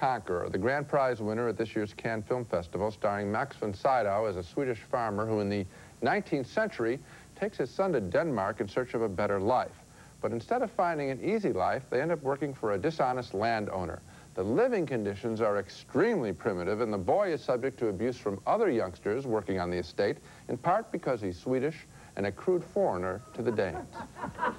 Conqueror, the grand prize winner at this year's Cannes Film Festival, starring Max von Sydow as a Swedish farmer who in the 19th century takes his son to Denmark in search of a better life. But instead of finding an easy life, they end up working for a dishonest landowner. The living conditions are extremely primitive, and the boy is subject to abuse from other youngsters working on the estate, in part because he's Swedish and a crude foreigner to the Danes.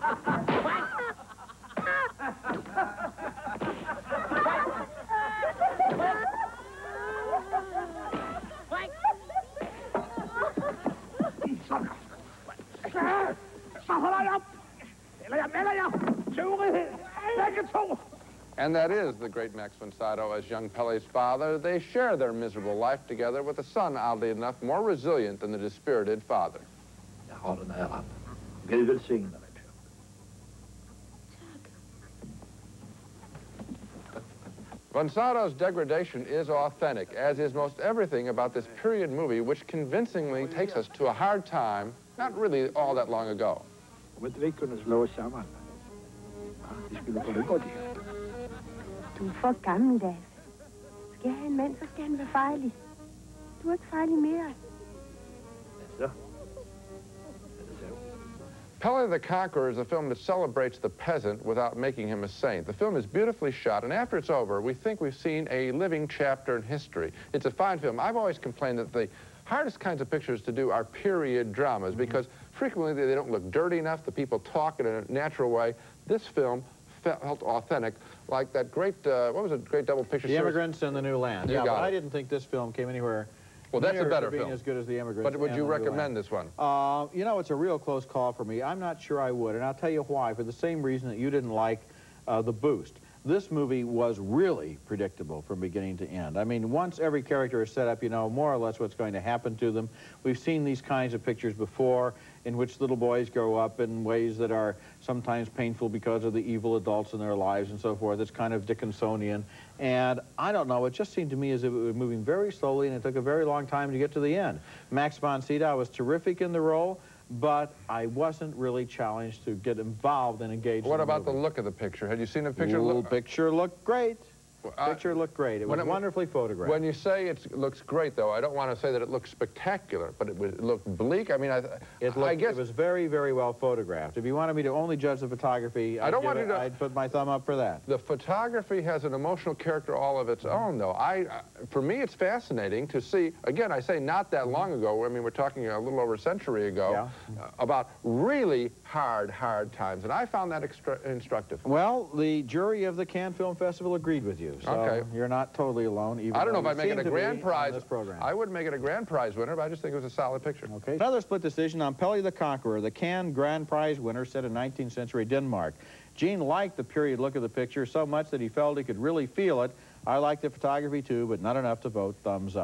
And that is the great Max von Sydow as young Pelle's father. They share their miserable life together with a son, oddly enough, more resilient than the dispirited father. Jag har den äran. Gud välsigne dig. Von Sydow's degradation is authentic, as is most everything about this period movie, which convincingly takes us to a hard time, not really all that long ago. Om inte vi kunde slå oss samman, vi skulle få det gott ihop. Du er for gammeldags. Skal jeg have en mand, så skal han være fejlig. Du er ikke fejlig mere. Så. Er? Pelle the Conqueror is a film that celebrates the peasant without making him a saint. The film is beautifully shot, and after it's over, we think we've seen a living chapter in history. It's a fine film. I've always complained that the hardest kinds of pictures to do are period dramas because frequently they don't look dirty enough, the people talk in a natural way. This film felt authentic, like that great, uh, what was it, great double picture The series? Immigrants and the New Land. You yeah, but it. I didn't think this film came anywhere Well, that's a near better being film. as good as The Immigrants But would you recommend this one? Uh, you know, it's a real close call for me. I'm not sure I would, and I'll tell you why. For the same reason that you didn't like uh, The Boost. This movie was really predictable from beginning to end. I mean, once every character is set up, you know more or less what's going to happen to them. We've seen these kinds of pictures before in which little boys grow up in ways that are sometimes painful because of the evil adults in their lives and so forth. It's kind of Dickinsonian. And I don't know, it just seemed to me as if it was moving very slowly and it took a very long time to get to the end. Max von Sydow was terrific in the role, but I wasn't really challenged to get involved and engaged What in about the movie. look of the picture? Had you seen the picture? The Look- picture looked great. I- Picture looked great. It was when it- wonderfully photographed. When you say it looks great, though, I don't want to say that it looks spectacular, but it, was, it looked bleak. I mean, I, it, I looked, guess it was very, very well photographed. If you wanted me to only judge the photography, I I'd, don't want it- to- I'd put my thumb up for that. the photography has an emotional character all of its own, though. I, uh, for me, it's fascinating to see. Again, I say not that long ago. I mean, we're talking a little over a century ago Yeah. uh, about really hard, hard times, and I found that instructive. Well, the jury of the Cannes Film Festival agreed with you, so Okay. you're not totally alone. Even I don't know if I'd make it a grand prize. this program. I wouldn't make it a grand prize winner, but I just think it was a solid picture. Okay. Another split decision on Pelle the Conqueror, the Cannes Grand Prize winner set in 19th century Denmark. Gene liked the period look of the picture so much that he felt he could really feel it. I liked the photography too, but not enough to vote thumbs up.